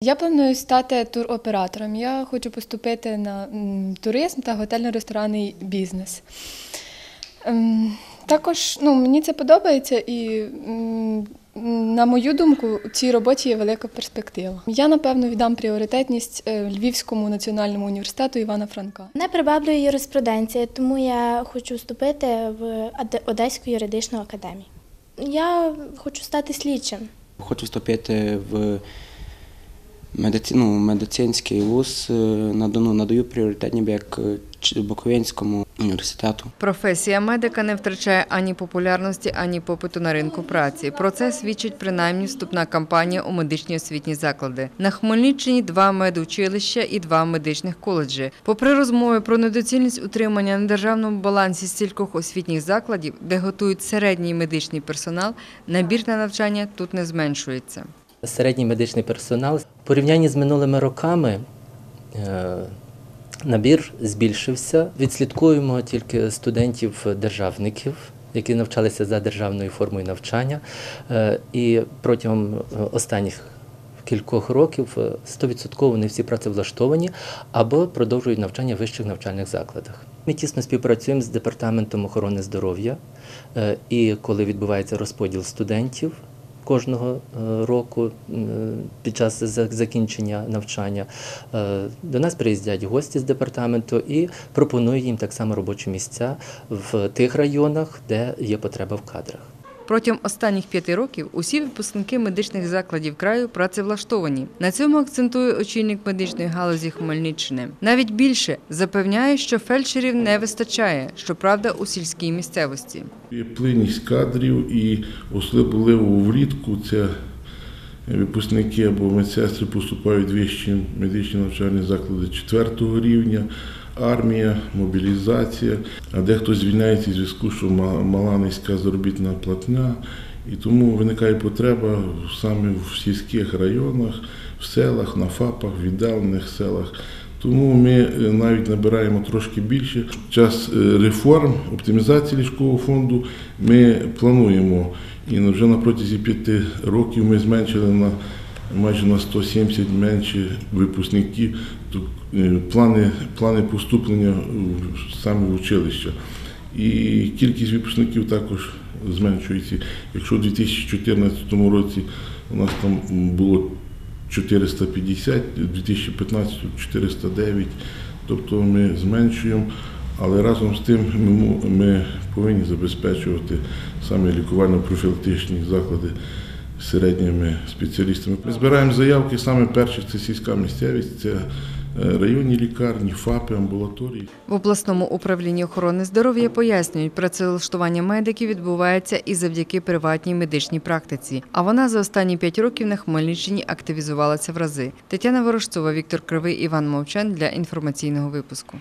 Я планую стати туроператором. Я хочу поступити на туризм та готельно-ресторанний бізнес. Ем, Також ну, мені це подобається і, на мою думку, у цій роботі є велика перспектива. Я, напевно, віддам пріоритетність е, Львівському національному університету Івана Франка. Мене приваблює юриспруденція, тому я хочу вступити в Одеську юридичну академію. Я хочу стати слідчим. Хочу вступити в медиці... ну, медицинський вуз е, на Дону. Надаю пріоритет ніби як е, Буковинському університету. Професія медика не втрачає ані популярності, ані попиту на ринку праці. Про це свідчить принаймні вступна кампанія у медичні освітні заклади. На Хмельниччині два медучилища і два медичних коледжі. Попри розмови про недоцільність утримання на державному балансі стількох освітніх закладів, де готують середній медичний персонал, набір на навчання тут не зменшується. середній медичний персонал. Порівнянні з минулими роками е, набір збільшився. Відслідкуємо тільки студентів-державників, які навчалися за державною формою навчання. Е, І протягом е, останніх кількох років е, 100% не всі працевлаштовані або продовжують навчання в вищих навчальних закладах. Ми тісно співпрацюємо з департаментом охорони здоров'я, і коли відбувається розподіл студентів кожного е, року під час закінчення навчання, е, до нас приїздять гості з департаменту і пропонують їм так само робочі місця в тих районах, де є потреба в кадрах. Протягом останніх п'яти років усі випускники медичних закладів краю працевлаштовані. На цьому акцентує очільник медичної галузі Хмельниччини. Навіть більше запевняє, що фельдшерів не вистачає, щоправда, у сільській місцевості. Є Плинність кадрів і особливо влітку це випускники або медсестри поступають в вищі медичні навчальні заклади четвертого рівня, армія, мобілізація, а дехто звільняється в зв'язку, що мала низька заробітна платня. І тому виникає потреба саме в сільських районах, в селах, на ФАПах, віддалених селах. Тому ми е, навіть набираємо трошки більше. В час е, реформ, оптимізації ліжкового фонду ми плануємо. І вже на протязі п'яти років ми зменшили на майже на 170 менше випускників е, плани, плани поступлення саме в училища. І кількість випускників також зменшується. Якщо у 2014 році у нас там було 450, у 2015 409, тобто ми зменшуємо, але разом з тим ми повинні забезпечувати саме лікувально-профілактичні заклади середніми спеціалістами. Ми збираємо заявки саме перші це сільська місцевість, це е, районні лікарні, ФАПи, амбулаторії. В обласному управлінні охорони здоров'я пояснюють, працевлаштування медиків відбувається і завдяки приватній медичній практиці. А вона за останні п'ять років на Хмельниччині активізувалася в рази. Тетяна Ворожцова, Віктор Кривий, Іван Мовчан для інформаційного випуску.